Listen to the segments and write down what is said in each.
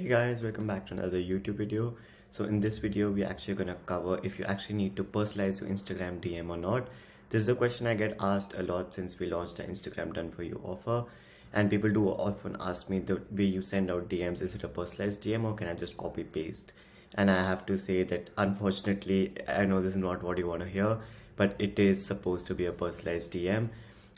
Hey guys, welcome back to another YouTube video. So in this video, we're actually gonna cover if you actually need to personalize your Instagram DM or not. This is a question I get asked a lot since we launched the Instagram Done For You offer. And people do often ask me the way you send out DMs, is it a personalized DM or can I just copy paste? And I have to say that unfortunately, I know this is not what you wanna hear, but it is supposed to be a personalized DM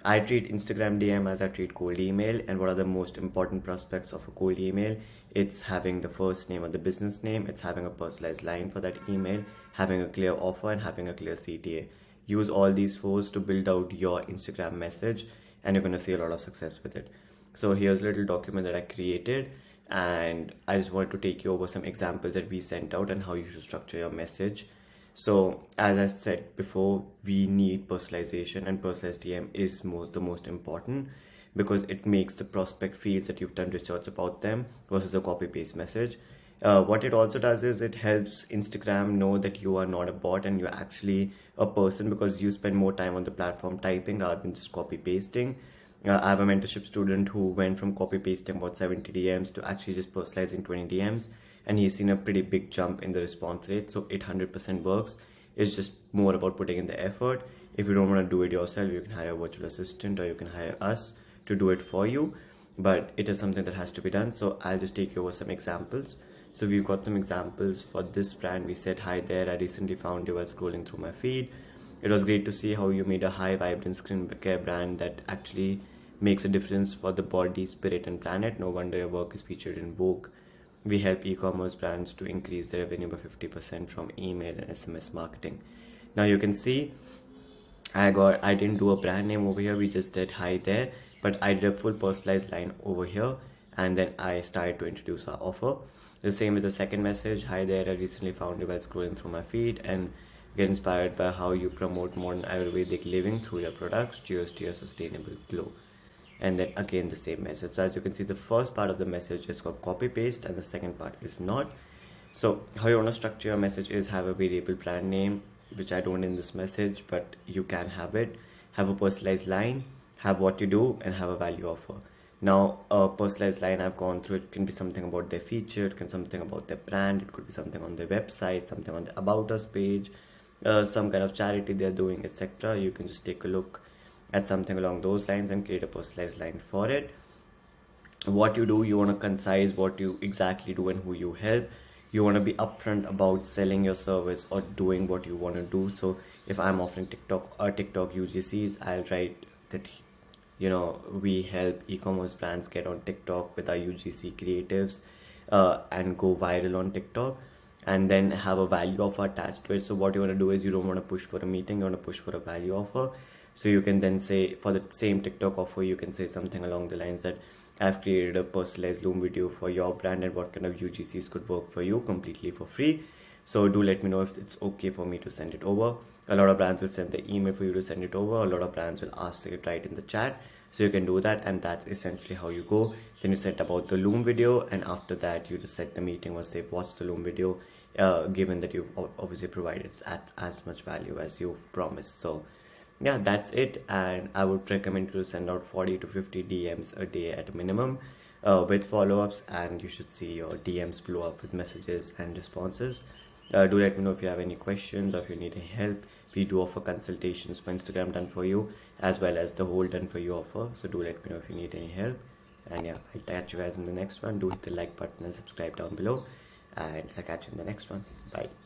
I treat Instagram DM as I treat cold email. And what are the most important prospects of a cold email? It's having the first name or the business name, it's having a personalized line for that email, having a clear offer, and having a clear CTA. Use all these fours to build out your Instagram message, and you're going to see a lot of success with it. So, here's a little document that I created, and I just wanted to take you over some examples that we sent out and how you should structure your message. So as I said before, we need personalization and personalized DM is most the most important because it makes the prospect feels that you've done research about them versus a copy paste message. Uh, what it also does is it helps Instagram know that you are not a bot and you're actually a person because you spend more time on the platform typing rather than just copy pasting. Uh, I have a mentorship student who went from copy pasting about 70 DMs to actually just personalizing 20 DMs and he's seen a pretty big jump in the response rate. So 800% works. It's just more about putting in the effort. If you don't want to do it yourself you can hire a virtual assistant or you can hire us to do it for you. But it is something that has to be done. So i'll just take you over some examples. So we've got some examples for this brand. We said hi there i recently found you while scrolling through my feed. It was great to see how you made a high vibrant skincare brand that actually makes a difference for the body spirit and planet. No wonder your work is featured in vogue we help e-commerce brands to increase their revenue by 50% from email and sms marketing. Now you can see i got i didn't do a brand name over here. We just did hi there. But i did a full personalized line over here. And then i started to introduce our offer. The same with the second message. Hi there. I recently found you while scrolling through my feed and get inspired by how you promote modern ayurvedic living through your products. Cheers to your sustainable glow and then again the same message. So as you can see the first part of the message is called copy paste and the second part is not. So how you want to structure your message is have a variable brand name which i don't in this message but you can have it. Have a personalized line have what you do and have a value offer. Now a personalized line i've gone through it can be something about their feature it can something about their brand it could be something on their website something on the about us page uh, some kind of charity they're doing etc you can just take a look at something along those lines and create a personalized line for it. What you do you want to concise what you exactly do and who you help. You want to be upfront about selling your service or doing what you want to do. So if i'm offering tiktok or tiktok ugcs i'll write that you know we help e-commerce brands get on tiktok with our ugc creatives uh, and go viral on tiktok and then have a value offer attached to it. So what you want to do is you don't want to push for a meeting you want to push for a value offer so you can then say for the same tiktok offer you can say something along the lines that i've created a personalized loom video for your brand and what kind of ugcs could work for you completely for free. So do let me know if it's okay for me to send it over. A lot of brands will send the email for you to send it over. A lot of brands will ask you to write in the chat. So you can do that and that's essentially how you go. Then you set about the loom video and after that you just set the meeting once they've watched the loom video uh, given that you've obviously provided at as much value as you've promised. So yeah that's it. And i would recommend to send out 40 to 50 dms a day at a minimum uh, with follow-ups. And you should see your dms blow up with messages and responses. Uh, do let me know if you have any questions or if you need any help. We do offer consultations for instagram done for you as well as the whole done for you offer. So do let me know if you need any help. And yeah i'll catch you guys in the next one. Do hit the like button and subscribe down below. And i'll catch you in the next one. Bye